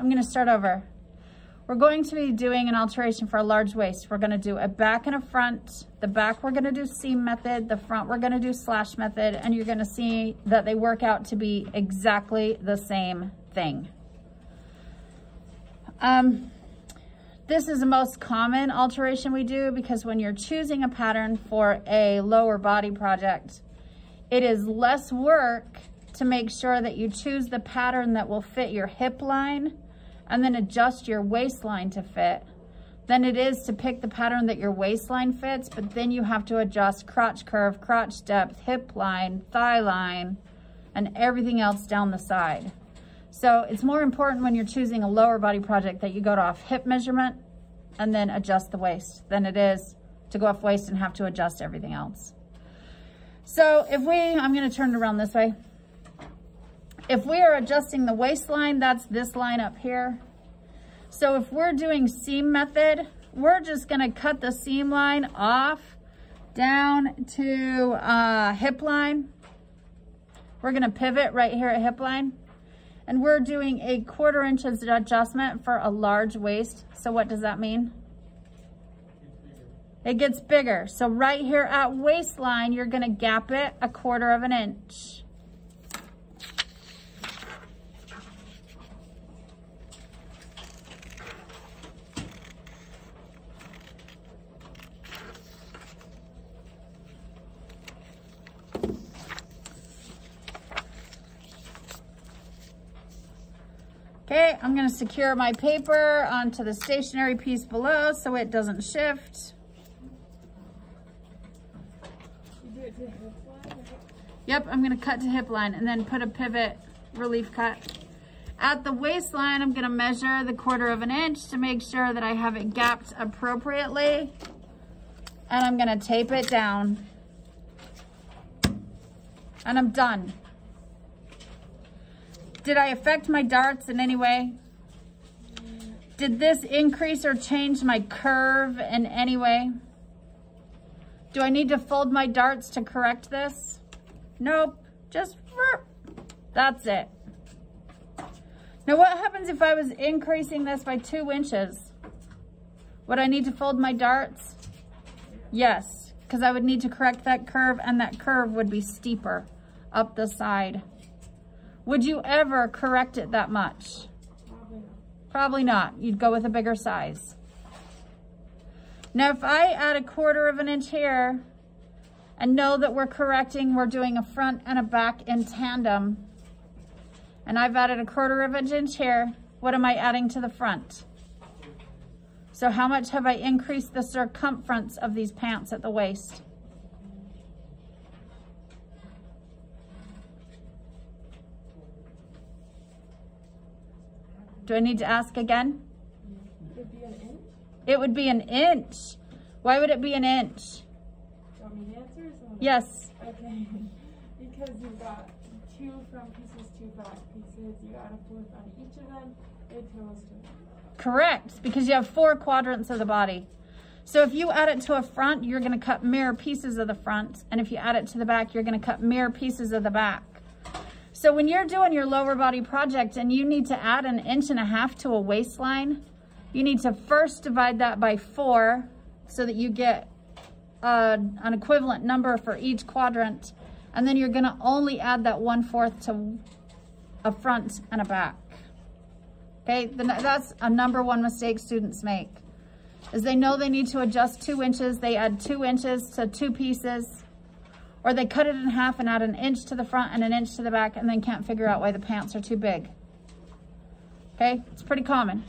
I'm gonna start over. We're going to be doing an alteration for a large waist. We're gonna do a back and a front. The back we're gonna do seam method, the front we're gonna do slash method, and you're gonna see that they work out to be exactly the same thing. Um, this is the most common alteration we do because when you're choosing a pattern for a lower body project, it is less work to make sure that you choose the pattern that will fit your hip line and then adjust your waistline to fit than it is to pick the pattern that your waistline fits, but then you have to adjust crotch curve, crotch depth, hip line, thigh line, and everything else down the side. So it's more important when you're choosing a lower body project that you go to off hip measurement and then adjust the waist than it is to go off waist and have to adjust everything else. So if we, I'm gonna turn it around this way. If we are adjusting the waistline, that's this line up here. So if we're doing seam method, we're just gonna cut the seam line off down to uh, hip line. We're gonna pivot right here at hip line. And we're doing a quarter inch adjustment for a large waist. So what does that mean? It gets bigger. So right here at waistline, you're gonna gap it a quarter of an inch. Okay, I'm gonna secure my paper onto the stationary piece below so it doesn't shift. Yep, I'm gonna cut to hip line and then put a pivot relief cut. At the waistline, I'm gonna measure the quarter of an inch to make sure that I have it gapped appropriately. And I'm gonna tape it down. And I'm done. Did I affect my darts in any way? Did this increase or change my curve in any way? Do I need to fold my darts to correct this? Nope, just, that's it. Now what happens if I was increasing this by two inches? Would I need to fold my darts? Yes, because I would need to correct that curve and that curve would be steeper up the side. Would you ever correct it that much? Probably not. You'd go with a bigger size. Now, if I add a quarter of an inch here and know that we're correcting, we're doing a front and a back in tandem, and I've added a quarter of an inch here, what am I adding to the front? So how much have I increased the circumference of these pants at the waist? Do I need to ask again? It would be an inch? It would be an inch. Why would it be an inch? Do you want me to answer? Yes. Okay. because you've got two front pieces, two back pieces. You add a fourth on each of them. It totals to Correct, because you have four quadrants of the body. So if you add it to a front, you're going to cut mirror pieces of the front. And if you add it to the back, you're going to cut mirror pieces of the back. So when you're doing your lower body project and you need to add an inch and a half to a waistline, you need to first divide that by four so that you get uh, an equivalent number for each quadrant. And then you're gonna only add that one fourth to a front and a back. Okay, that's a number one mistake students make is they know they need to adjust two inches. They add two inches to two pieces or they cut it in half and add an inch to the front and an inch to the back and then can't figure out why the pants are too big. Okay, it's pretty common.